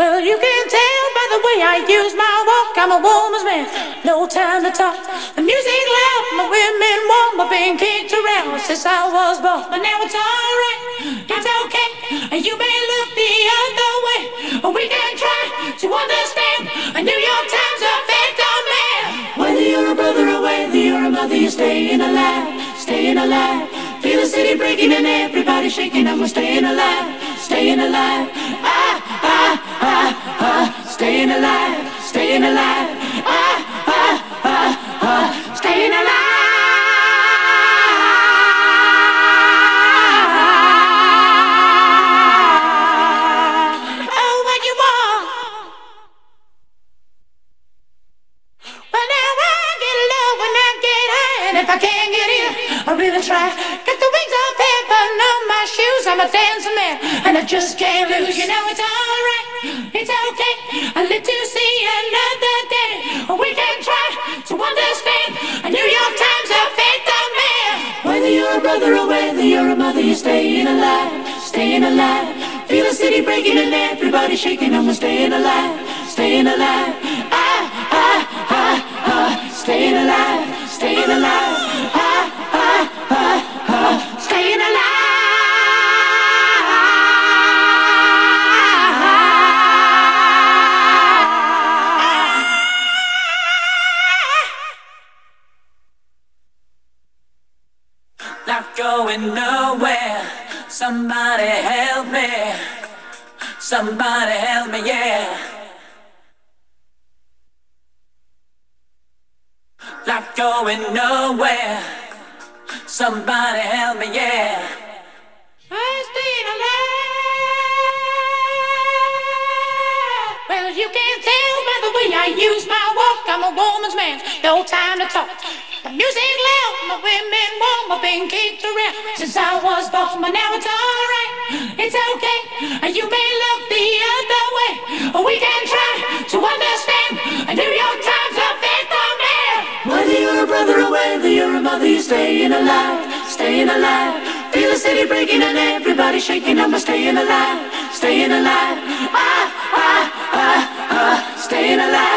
Well, you can tell by the way I use my walk, I'm a woman's man. No time to talk. The music loud, my women warm, I've been kicked around since I was born. But now it's alright, it's okay. And you may look the other way, but we can try to understand. A New York Times effect on man. Whether you're a brother or whether you're a mother, you're staying alive, staying alive. Feel the city breaking and everybody shaking, and we're staying alive, staying alive. Ah, ah, staying alive, staying alive. Ah, ah, ah, ah, staying alive. Oh, I get low I'm a dancing man, and I just can't lose. You know it's alright, it's okay. I live to see another day. We can try to understand a New York Times effect on man. Whether you're a brother or whether you're a mother, you're staying alive, staying alive. Feel the city breaking and everybody shaking, and we're staying alive, going nowhere. Somebody help me. Somebody help me, yeah. Not going nowhere. Somebody help me, yeah. Well, you can tell by the way I use my walk, I'm a woman's man. No time to talk. The music my women I've been kicked around since I was born, but now it's alright, it's okay. And you may look the other way, but we can try to understand. A New York Times effect on man. Whether you're a brother or whether you're a mother, you're staying alive, staying alive. Feel the city breaking and everybody shaking, and we're staying alive, staying alive. Ah, ah, ah, ah, staying alive,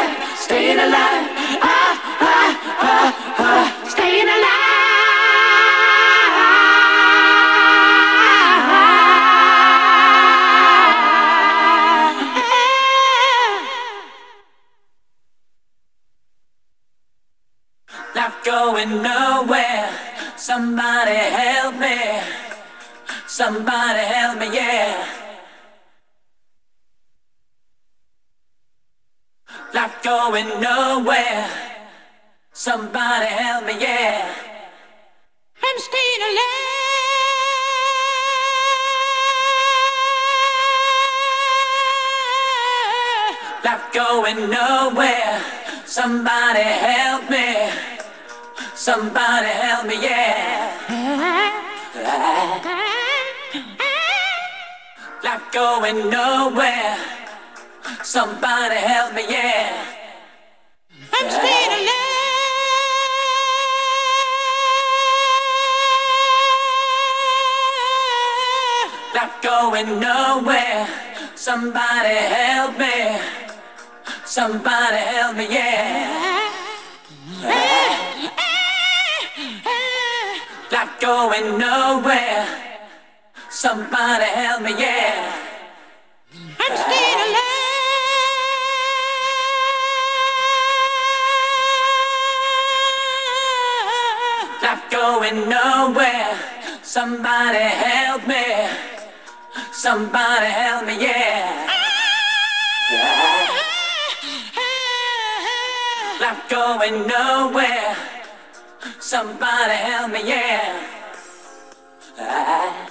Not going nowhere. Somebody help me. Somebody help me, yeah. Not going nowhere. Somebody help me, yeah. I'm staying alive. Not going nowhere. Somebody help me. Somebody help me, yeah. Life going nowhere. Somebody help me, yeah. I'm staying alive. Life going nowhere. Somebody help me. Somebody help me, yeah. Going nowhere. Somebody help me, yeah. I'm staying alive. Not going nowhere. Somebody help me. Somebody help me, yeah. Not going nowhere. Somebody help me, yeah. I